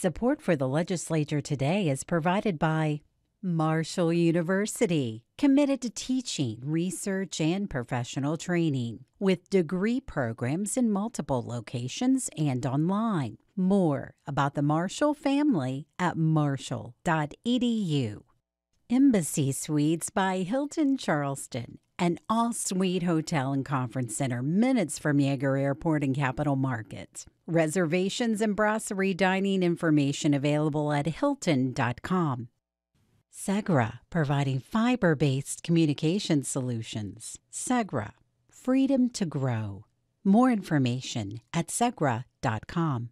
Support for the legislature today is provided by Marshall University, committed to teaching, research, and professional training, with degree programs in multiple locations and online. More about the Marshall family at marshall.edu. Embassy Suites by Hilton Charleston, an all suite hotel and conference center minutes from Yeager Airport and Capitol Market. Reservations and brasserie dining information available at hilton.com. Segra, providing fiber based communication solutions. Segra, freedom to grow. More information at segra.com.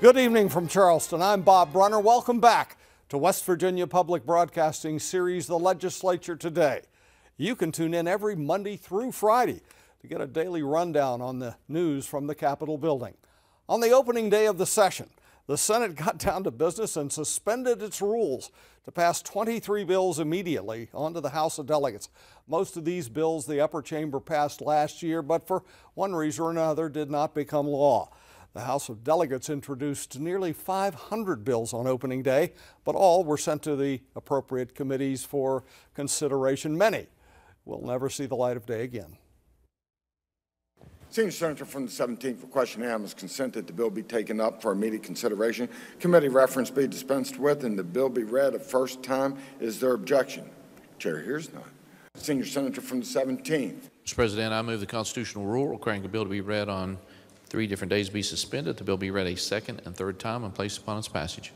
Good evening from Charleston. I'm Bob Brunner. Welcome back to West Virginia Public Broadcasting series, The Legislature Today. You can tune in every Monday through Friday to get a daily rundown on the news from the Capitol building. On the opening day of the session, the Senate got down to business and suspended its rules to pass 23 bills immediately onto the House of Delegates. Most of these bills the upper chamber passed last year, but for one reason or another did not become law. The House of Delegates introduced nearly 500 bills on opening day, but all were sent to the appropriate committees for consideration. Many will never see the light of day again. Senior Senator from the 17th requests unanimous consent that the bill be taken up for immediate consideration. Committee reference be dispensed with and the bill be read a first time. Is there objection? Chair hears none. Senior Senator from the 17th. Mr. President, I move the constitutional rule requiring the bill to be read on three different days be suspended. The bill be read a second and third time and placed upon its passage.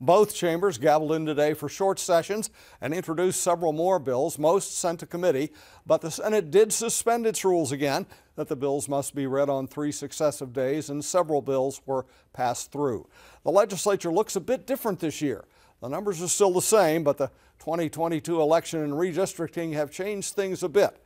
Both chambers gavelled in today for short sessions and introduced several more bills, most sent to committee, but the Senate did suspend its rules again that the bills must be read on three successive days and several bills were passed through. The legislature looks a bit different this year. The numbers are still the same, but the 2022 election and redistricting have changed things a bit.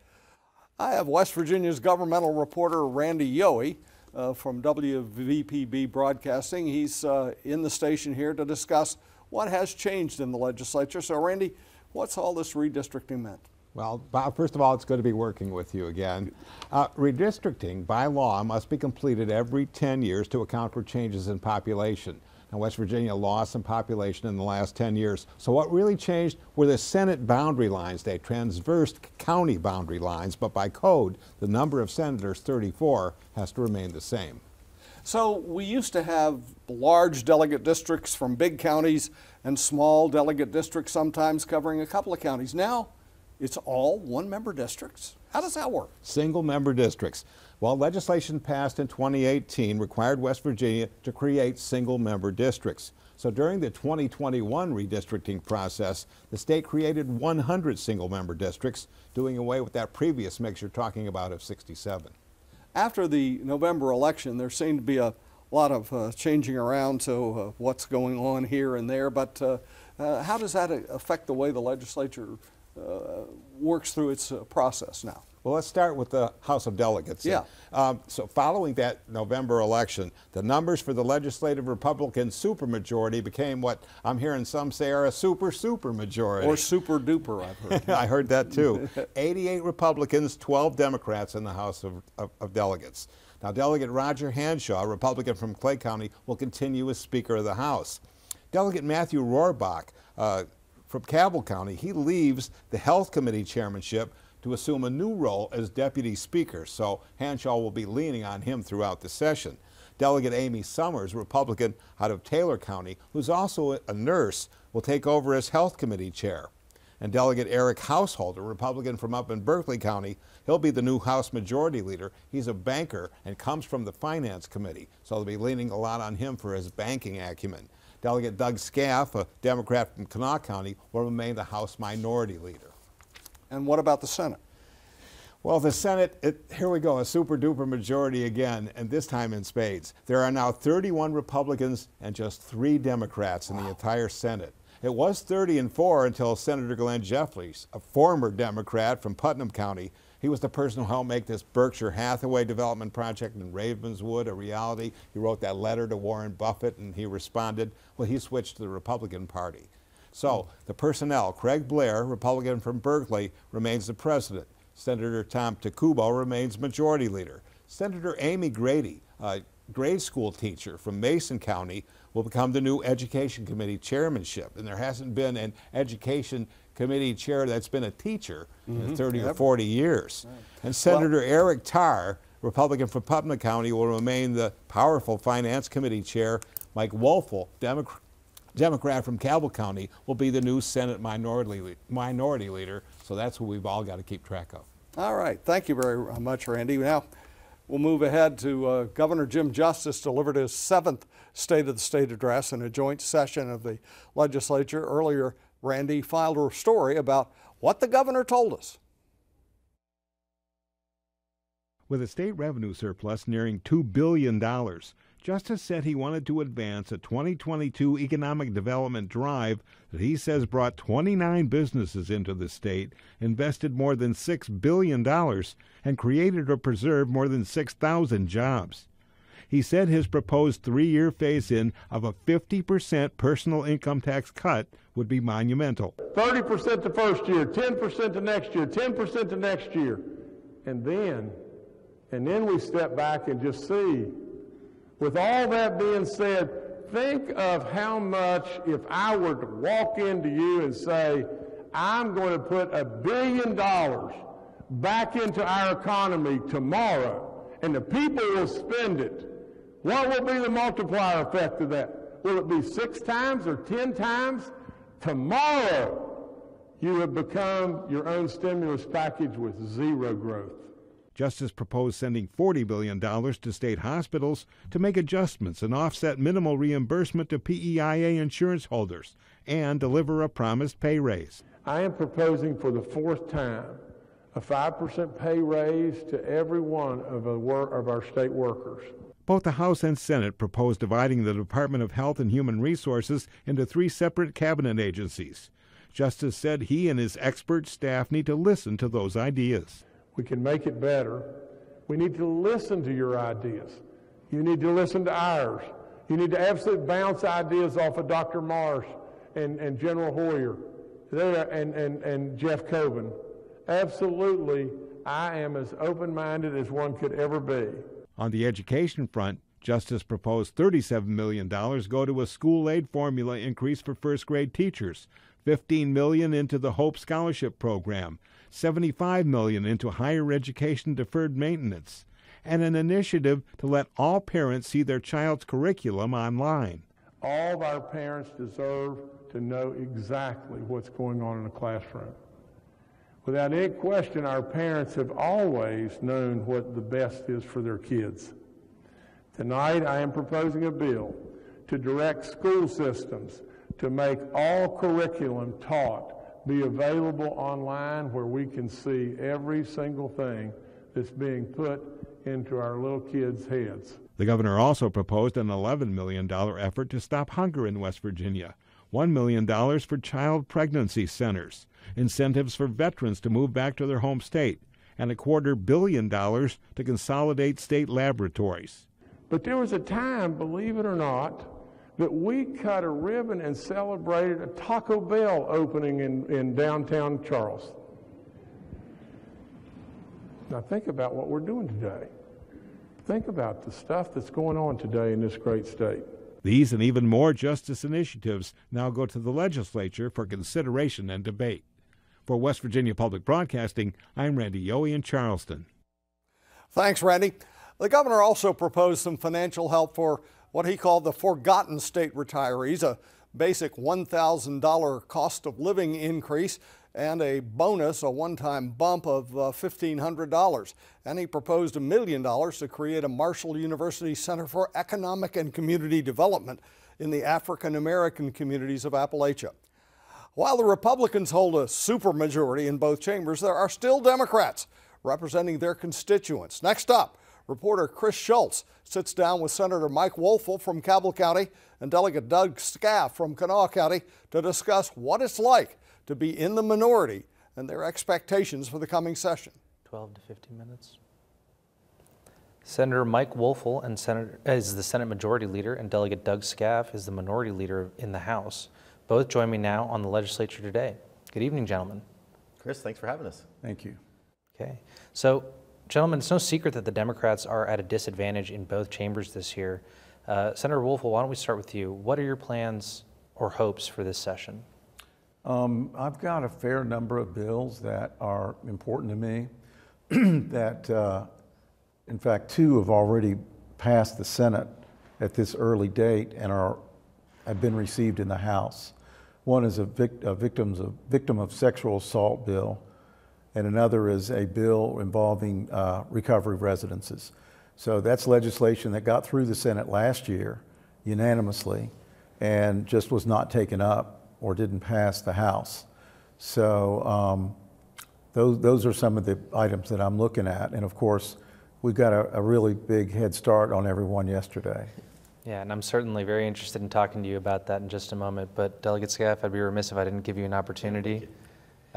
I have West Virginia's governmental reporter Randy Yohe uh, from WVPB Broadcasting. He's uh, in the station here to discuss what has changed in the legislature. So, Randy, what's all this redistricting meant? Well, Bob, first of all, it's good to be working with you again. Uh, redistricting by law must be completed every 10 years to account for changes in population. Now, West Virginia lost some population in the last 10 years. So what really changed were the Senate boundary lines. They transversed county boundary lines, but by code, the number of senators, 34, has to remain the same. So we used to have large delegate districts from big counties and small delegate districts sometimes covering a couple of counties. Now it's all one member districts. How does that work? Single member districts. Well, legislation passed in 2018 required West Virginia to create single member districts. So during the 2021 redistricting process, the state created 100 single member districts, doing away with that previous mix you're talking about of 67. After the November election, there seemed to be a lot of uh, changing around to uh, what's going on here and there, but uh, uh how does that affect the way the legislature uh, works through its uh, process now? Well, let's start with the House of Delegates. Yeah. Um, so, following that November election, the numbers for the legislative Republican supermajority became what I'm hearing some say are a super super majority. Or super duper, I've heard. I heard that too. 88 Republicans, 12 Democrats in the House of, of, of Delegates. Now, Delegate Roger Hanshaw, Republican from Clay County, will continue as Speaker of the House. Delegate Matthew Rohrbach uh, from Cabell County, he leaves the Health Committee chairmanship to assume a new role as Deputy Speaker, so Hanshaw will be leaning on him throughout the session. Delegate Amy Summers, Republican out of Taylor County, who's also a nurse, will take over as Health Committee Chair. And Delegate Eric Householder, Republican from up in Berkeley County, he'll be the new House Majority Leader. He's a banker and comes from the Finance Committee, so they'll be leaning a lot on him for his banking acumen. Delegate Doug Skaff, a Democrat from Kanawha County, will remain the House Minority Leader. And what about the Senate? Well, the Senate, it, here we go, a super duper majority again, and this time in spades. There are now 31 Republicans and just three Democrats in wow. the entire Senate. It was 30 and 4 until Senator Glenn Jeffries, a former Democrat from Putnam County, he was the person who helped make this Berkshire Hathaway development project in Ravenswood a reality. He wrote that letter to Warren Buffett and he responded. Well, he switched to the Republican Party. So the personnel, Craig Blair, Republican from Berkeley, remains the president. Senator Tom Takubo remains majority leader. Senator Amy Grady, a grade school teacher from Mason County, will become the new Education Committee chairmanship. And there hasn't been an Education Committee chair that's been a teacher mm -hmm. in mm-hmm. 30 yep. or 40 years. Right. And Senator well, Eric Tarr, Republican from Putnam County, will remain the powerful Finance Committee chair. Mike Woelfel, Democrat, Democrat from Cabell County, will be the new Senate minority, minority leader. So that's what we've all got to keep track of. All right. Thank you very much, Randy. Now, we'll move ahead to uh, Governor Jim Justice delivered his seventh State of the State address in a joint session of the legislature. Earlier, Randy filed a story about what the governor told us. With a state revenue surplus nearing $2 billion, Justice said he wanted to advance a 2022 economic development drive that he says brought 29 businesses into the state, invested more than $6 billion, and created or preserved more than 6,000 jobs. He said his proposed three year phase in of a 50% personal income tax cut would be monumental. 30% the first year, 10% the next year, 10% the next year. And then, and then we step back and just see. With all that being said, think of how much if I were to walk into you and say, I'm going to put a billion dollars back into our economy tomorrow, and the people will spend it what will be the multiplier effect of that? Will it be six times or ten times? Tomorrow, you have become your own stimulus package with zero growth. Justice proposed sending $40 billion to state hospitals to make adjustments and offset minimal reimbursement to PEIA insurance holders and deliver a promised pay raise. I am proposing for the fourth time a 5% pay raise to every one of, of our state workers. Both the House and Senate proposed dividing the Department of Health and Human Resources into three separate cabinet agencies. Justice said he and his expert staff need to listen to those ideas. We can make it better. We need to listen to your ideas. You need to listen to ours. You need to absolutely bounce ideas off of Dr. Marsh and, and General Hoyer and, and, and Jeff Coben. Absolutely, I am as open minded as one could ever be. On the education front, Justice proposed $37 million go to a school aid formula increase for first grade teachers, 15 million into the Hope Scholarship Program, 75 million into higher education deferred maintenance, and an initiative to let all parents see their child's curriculum online. All of our parents deserve to know exactly what's going on in a classroom. Without any question, our parents have always known what the best is for their kids. Tonight, I am proposing a bill to direct school systems to make all curriculum taught be available online where we can see every single thing that's being put into our little kids' heads. The governor also proposed an $11 million effort to stop hunger in West Virginia, $1 million for child pregnancy centers, incentives for veterans to move back to their home state, and a quarter billion dollars to consolidate state laboratories. But there was a time, believe it or not, that we cut a ribbon and celebrated a Taco Bell opening in, in downtown Charleston. Now think about what we're doing today. Think about the stuff that's going on today in this great state. These and even more justice initiatives now go to the legislature for consideration and debate. For West Virginia Public Broadcasting, I'm Randy Yohe in Charleston. Thanks, Randy. The governor also proposed some financial help for what he called the forgotten state retirees, a basic $1,000 cost of living increase and a bonus, a one-time bump of uh, $1,500. And he proposed a million dollars to create a Marshall University Center for Economic and Community Development in the African American communities of Appalachia. While the Republicans hold a supermajority in both chambers, there are still Democrats representing their constituents. Next up, Reporter Chris Schulz sits down with Senator Mike Woelfel from Cabell County and Delegate Doug Skaff from Kanawha County to discuss what it's like to be in the minority and their expectations for the coming session. 12 to 15 minutes. Senator Mike Woelfel and Senator, is the Senate Majority Leader, and Delegate Doug Skaff is the Minority Leader in the House. Both join me now on the legislature today. Good evening, gentlemen. Chris, thanks for having us. Thank you. Okay. So, gentlemen, it's no secret that the Democrats are at a disadvantage in both chambers this year. Uh, Senator Woelfel, why don't we start with you? What are your plans or hopes for this session? Um, I've got a fair number of bills that are important to me. that, uh, in fact, two have already passed the Senate at this early date and are have been received in the House. One is a, vic- a victims of, victim of sexual assault bill, and another is a bill involving uh, recovery residences. So that's legislation that got through the Senate last year unanimously and just was not taken up or didn't pass the House. So um, those, those are some of the items that I'm looking at. And of course, we got a, a really big head start on everyone yesterday. Yeah, and I'm certainly very interested in talking to you about that in just a moment. But Delegate Skaff, I'd be remiss if I didn't give you an opportunity.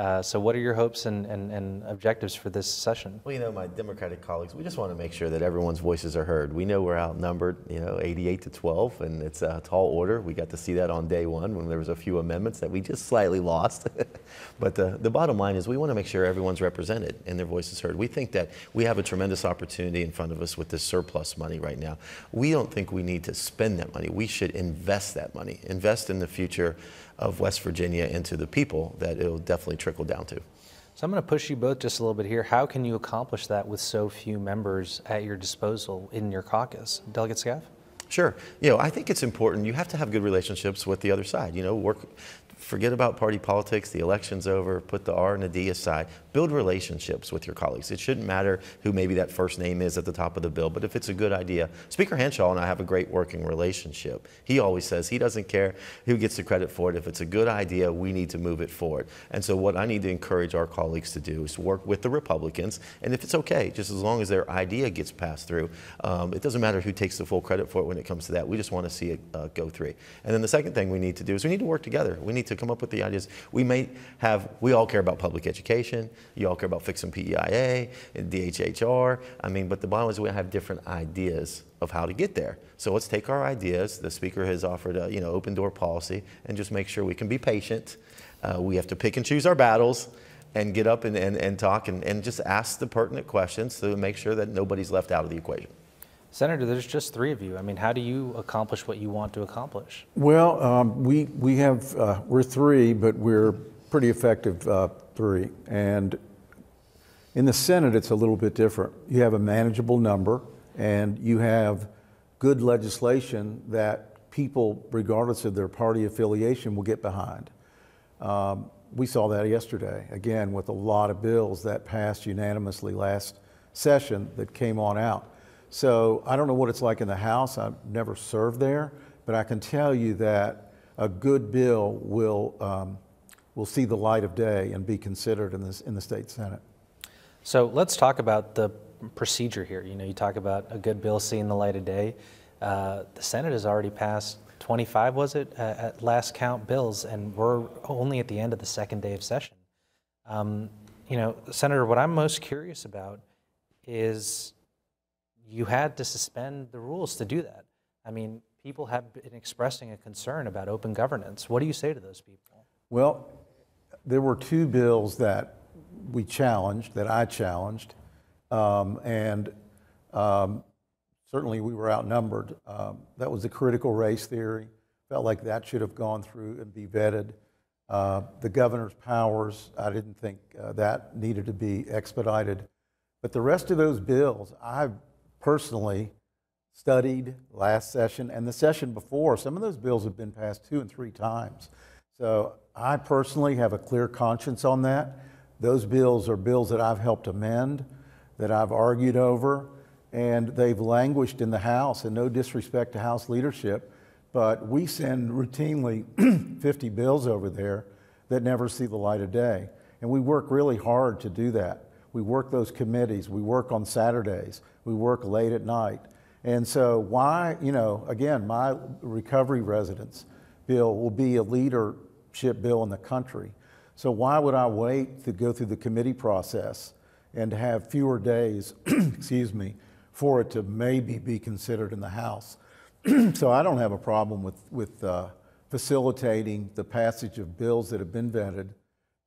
Uh, so, what are your hopes and, and, and, objectives for this session? Well, you know, my Democratic colleagues, we just want to make sure that everyone's voices are heard. We know we're outnumbered, you know, 88 to 12, and it's a tall order. We got to see that on day one when there was a few amendments that we just slightly lost. but the, the bottom line is we want to make sure everyone's represented and their voices heard. We think that we have a tremendous opportunity in front of us with this surplus money right now. We don't think we need to spend that money. We should invest that money, invest in the future of West Virginia into the people that it'll definitely trickle down to. So I'm going to push you both just a little bit here. How can you accomplish that with so few members at your disposal in your caucus? Delegate Skaff? Sure. You know, I think it's important. You have to have good relationships with the other side. You know, work, forget about party politics. The election's over. Put the R and the D aside build relationships with your colleagues. It shouldn't matter who maybe that first name is at the top of the bill, but if it's a good idea, Speaker Hanshaw and I have a great working relationship. He always says he doesn't care who gets the credit for it. If it's a good idea, we need to move it forward. And so what I need to encourage our colleagues to do is work with the Republicans, and if it's okay, just as long as their idea gets passed through, um, it doesn't matter who takes the full credit for it when it comes to that. We just want to see it uh, go through. And then the second thing we need to do is we need to work together. We need to come up with the ideas. We may have, we all care about public education. You all care about fixing PEIA DHHR. I mean, but the bottom line is we have different ideas of how to get there. So let's take our ideas. The speaker has offered a you know open door policy and just make sure we can be patient. Uh, we have to pick and choose our battles and get up and, and, and talk and, and just ask the pertinent questions to make sure that nobody's left out of the equation. Senator, there's just three of you. I mean, how do you accomplish what you want to accomplish? Well, um, we, we have, uh, we're three, but we're pretty effective uh, three. And in the Senate, it's a little bit different. You have a manageable number, and you have good legislation that people, regardless of their party affiliation, will get behind. Um, we saw that yesterday, again, with a lot of bills that passed unanimously last session that came on out. So I don't know what it's like in the House. I've never served there, but I can tell you that a good bill will, um, will see the light of day and be considered in, this, in the state Senate. So let's talk about the procedure here. You know, you talk about a good bill seeing the light of day. Uh, the Senate has already passed 25, was it, uh, at last count bills, and we're only at the end of the second day of session. Um, you know, Senator, what I'm most curious about is you had to suspend the rules to do that. I mean, people have been expressing a concern about open governance. What do you say to those people? Well, there were two bills that we challenged, that I challenged, um, and um, certainly we were outnumbered. Um, that was the critical race theory. Felt like that should have gone through and be vetted. Uh, the governor's powers, I didn't think uh, that needed to be expedited. But the rest of those bills, I personally studied last session and the session before. Some of those bills have been passed two and three times. So I personally have a clear conscience on that. Those bills are bills that I've helped amend, that I've argued over, and they've languished in the House, and no disrespect to House leadership, but we send routinely 50 bills over there that never see the light of day. And we work really hard to do that. We work those committees. We work on Saturdays. We work late at night. And so, why, you know, again, my recovery residence bill will be a leadership bill in the country. So, why would I wait to go through the committee process and have fewer days, excuse me, for it to maybe be considered in the House? so, I don't have a problem with, with uh, facilitating the passage of bills that have been vetted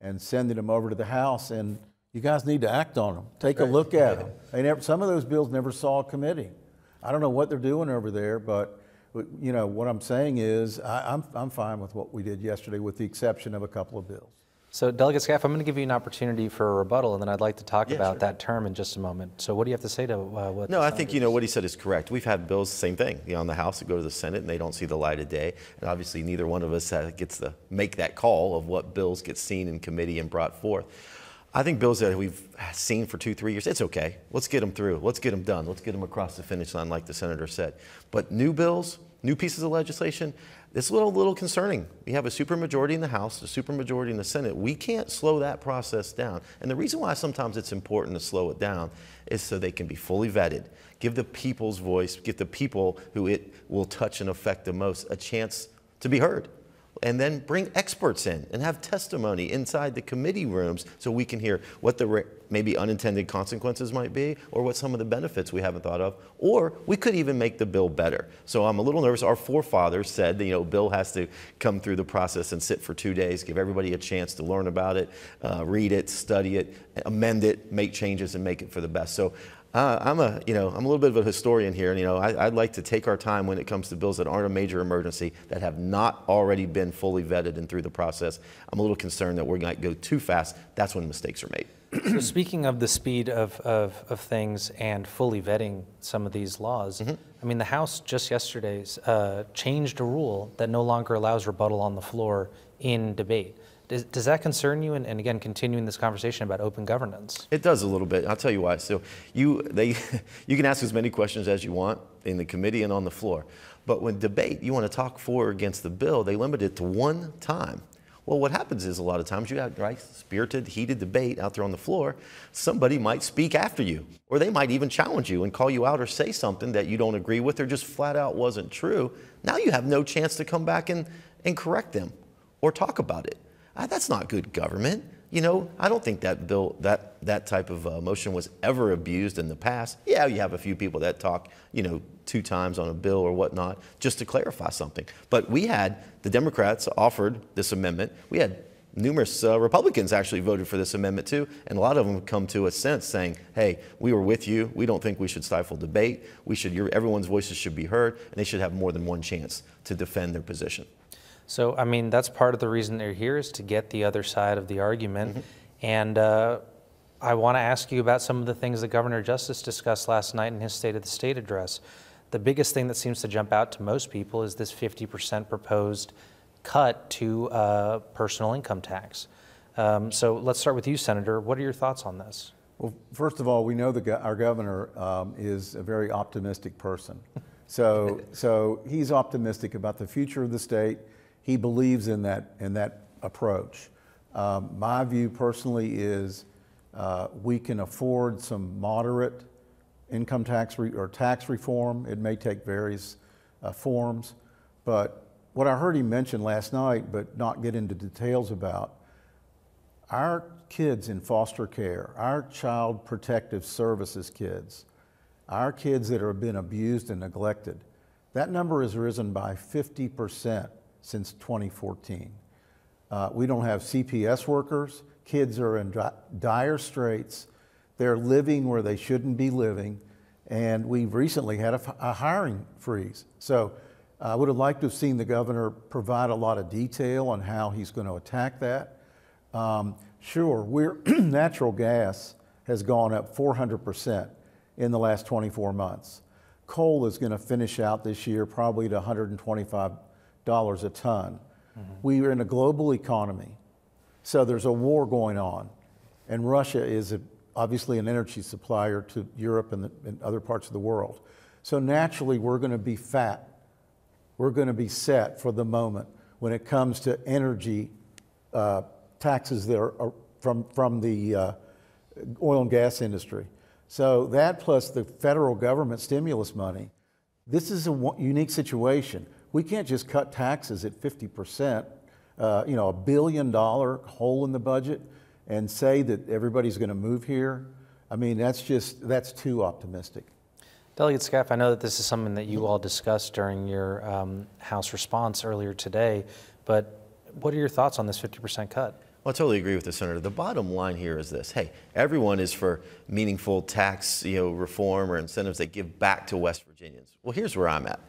and sending them over to the House. And you guys need to act on them. Take a look at them. They never, some of those bills never saw a committee. I don't know what they're doing over there, but you know what I'm saying is I, I'm I'm fine with what we did yesterday, with the exception of a couple of bills. So, Delegate Skaff, I'm going to give you an opportunity for a rebuttal, and then I'd like to talk Yeah, about sure. that term in just a moment. So, what do you have to say to uh, what? No, the I think you know what he said is correct. We've had bills, same thing, you know, on the House that go to the Senate and they don't see the light of day. And obviously, neither one of us uh, gets to make that call of what bills get seen in committee and brought forth. I think bills that we've seen for two, three years, it's okay. Let's get them through. Let's get them done. Let's get them across the finish line, like the senator said. But new bills, new pieces of legislation, it's a little, little concerning. We have a supermajority in the House, a supermajority in the Senate. We can't slow that process down. And the reason why sometimes it's important to slow it down is so they can be fully vetted. Give the people's voice, give the people who it will touch and affect the most a chance to be heard and then bring experts in and have testimony inside the committee rooms so we can hear what the maybe unintended consequences might be or what some of the benefits we haven't thought of. Or we could even make the bill better. So i'm a little nervous. Our forefathers said that you know bill has to come through the process and sit for two days give everybody a chance to learn about it uh, read it study it amend it make changes and make it for the best. So uh, I'm a, you know, I'm a little bit of a historian here, and you know, I, I'd like to take our time when it comes to bills that aren't a major emergency that have not already been fully vetted and through the process. I'm a little concerned that we're going to go too fast. That's when mistakes are made. so speaking of the speed of, of, of things and fully vetting some of these laws, Mm-hmm. I mean, the House just yesterday uh, changed a rule that no longer allows rebuttal on the floor in debate. Does, does that concern you? And, and again, continuing this conversation about open governance. It does a little bit. I'll tell you why. So you they you can ask as many questions as you want in the committee and on the floor. But when debate, you want to talk for or against the bill, they limit it to one time. Well, what happens is a lot of times you have right spirited, heated debate out there on the floor. Somebody might speak after you, or they might even challenge you and call you out or say something that you don't agree with or just flat out wasn't true. Now you have no chance to come back and, and correct them or talk about it. Ah, that's not good government. You know, I don't think that bill, that, that type of uh, motion was ever abused in the past. Yeah, you have a few people that talk, you know, two times on a bill or whatnot just to clarify something. But we had, the Democrats offered this amendment. We had numerous uh, Republicans actually voted for this amendment too, and a lot of them have come to us since saying, hey, we were with you. We don't think we should stifle debate. We should, your, everyone's voices should be heard, and they should have more than one chance to defend their position. So, I mean, that's part of the reason they're here is to get the other side of the argument. And uh, I want to ask you about some of the things that Governor Justice discussed last night in his State of the State address. The biggest thing that seems to jump out to most people is this 50% proposed cut to uh, personal income tax. Um, so let's start with you, Senator. What are your thoughts on this? Well, first of all, we know that our governor um, is a very optimistic person. So, so he's optimistic about the future of the state. He believes in that, in that approach. Um, my view personally is uh, we can afford some moderate income tax or tax reform. It may take various uh, forms, but what I heard him mention last night, but not get into details about, our kids in foster care, our child protective services kids, our kids that have been abused and neglected, that number has risen by 50% since 2014. Uh, we don't have CPS workers. Kids are in dire straits. They're living where they shouldn't be living. And we've recently had a hiring freeze. So I would have liked to have seen the governor provide a lot of detail on how he's going to attack that. Um, sure, we're natural gas has gone up 400% in the last 24 months. Coal is going to finish out this year probably at $125 a ton. We are in a global economy, so there's a war going on, and Russia is a, obviously an energy supplier to Europe and, the, and other parts of the world. So naturally, we're going to be fat. We're going to be set for the moment when it comes to energy uh, taxes that are, are from, from the uh, oil and gas industry. So that plus the federal government stimulus money, this is a unique situation. We can't just cut taxes at 50%, uh, you know, a billion dollar hole in the budget and say that everybody's going to move here. I mean, that's just, that's too optimistic. Delegate Skaff, I know that this is something that you all discussed during your um, House response earlier today, but what are your thoughts on this 50% cut? Well, I totally agree with the senator. The bottom line here is this: Hey, everyone is for meaningful tax, you know, reform or incentives that give back to West Virginians. Well, here's where I'm at.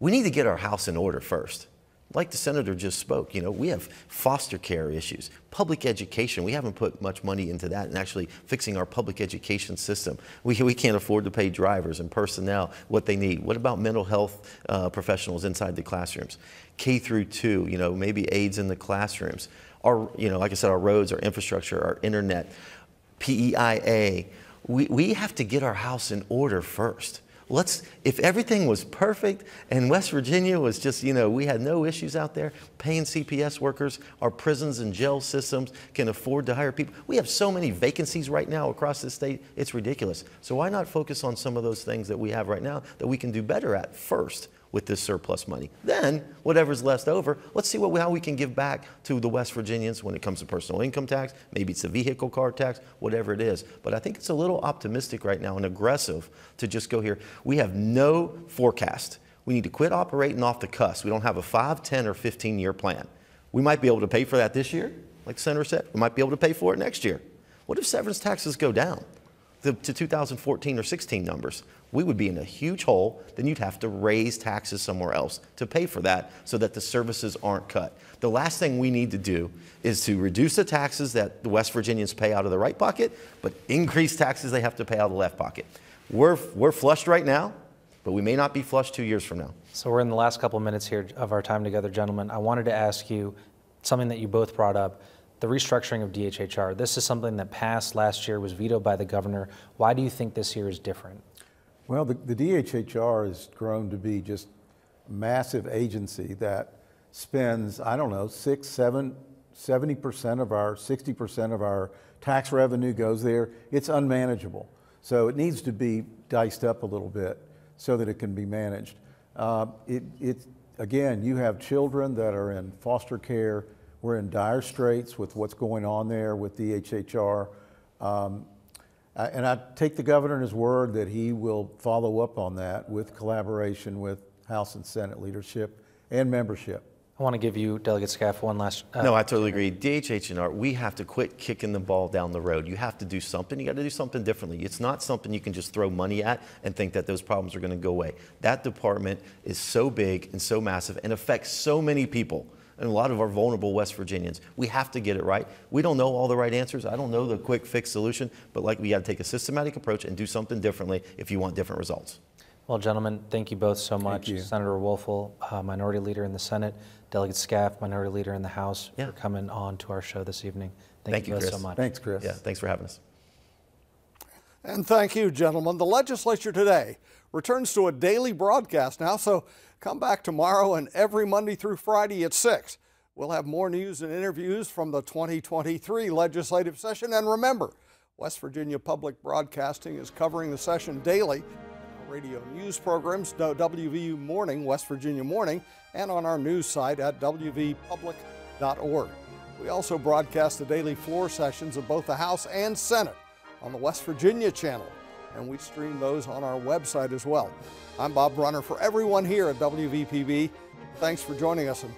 We need to get our house in order first like the senator just spoke, you know, we have foster care issues, public education. We haven't put much money into that and actually fixing our public education system. We, we can't afford to pay drivers and personnel what they need. What about mental health uh, professionals inside the classrooms? K through two, you know, maybe aides in the classrooms. Our, you know, like I said, our roads, our infrastructure, our internet, PEIA. We, we have to get our house in order first let's, if everything was perfect and West Virginia was just, you know, we had no issues out there, paying CPS workers, our prisons and jail systems can afford to hire people. We have so many vacancies right now across the state, it's ridiculous. So why not focus on some of those things that we have right now that we can do better at first? With this surplus money. Then, whatever's left over, let's see what, how we can give back to the West Virginians when it comes to personal income tax. Maybe it's a vehicle car tax, whatever it is. But I think it's a little optimistic right now and aggressive to just go here. We have no forecast. We need to quit operating off the cusp. We don't have a 5, 10, or 15 year plan. We might be able to pay for that this year, like senator said. We might be able to pay for it next year. What if severance taxes go down? To 2014 or 16 numbers, we would be in a huge hole. Then you'd have to raise taxes somewhere else to pay for that so that the services aren't cut. The last thing we need to do is to reduce the taxes that the West Virginians pay out of the right pocket, but increase taxes they have to pay out of the left pocket. We're, we're flushed right now, but we may not be flushed two years from now. So we're in the last couple of minutes here of our time together, gentlemen. I wanted to ask you something that you both brought up the restructuring of DHHR. This is something that passed last year, was vetoed by the governor. Why do you think this year is different? Well, the, the DHHR has grown to be just a massive agency that spends, I don't know, six, seven, 70% of our, 60% of our tax revenue goes there. It's unmanageable. So it needs to be diced up a little bit so that it can be managed. Uh, it, it, again, you have children that are in foster care, we're in dire straits with what's going on there with DHHR. Um, and I take the governor at his word that he will follow up on that with collaboration with House and Senate leadership and membership. I want to give you, Delegate Skaff, one last. Uh, no, I totally agree. DHHR, we have to quit kicking the ball down the road. You have to do something. You got to do something differently. It's not something you can just throw money at and think that those problems are going to go away. That department is so big and so massive and affects so many people and a lot of our vulnerable West Virginians. We have to get it right. We don't know all the right answers. I don't know the quick fix solution, but like we got to take a systematic approach and do something differently if you want different results. Well, gentlemen, thank you both so much. Senator Woelfel, uh, Minority Leader in the Senate, Delegate Skaff, Minority Leader in the House, yeah. for coming on to our show this evening. Thank, thank you, both so much. Thanks, Chris. Yeah, thanks for having us. And thank you, gentlemen. The legislature today returns to a daily broadcast now, so come back tomorrow and every Monday through Friday at 6. We'll have more news and interviews from the 2023 legislative session. And remember, West Virginia Public Broadcasting is covering the session daily radio news programs, WVU Morning, West Virginia Morning, and on our news site at wvpublic.org. We also broadcast the daily floor sessions of both the House and Senate on the West Virginia channel, and we stream those on our website as well. I'm Bob Brunner for everyone here at WVPB. Thanks for joining us and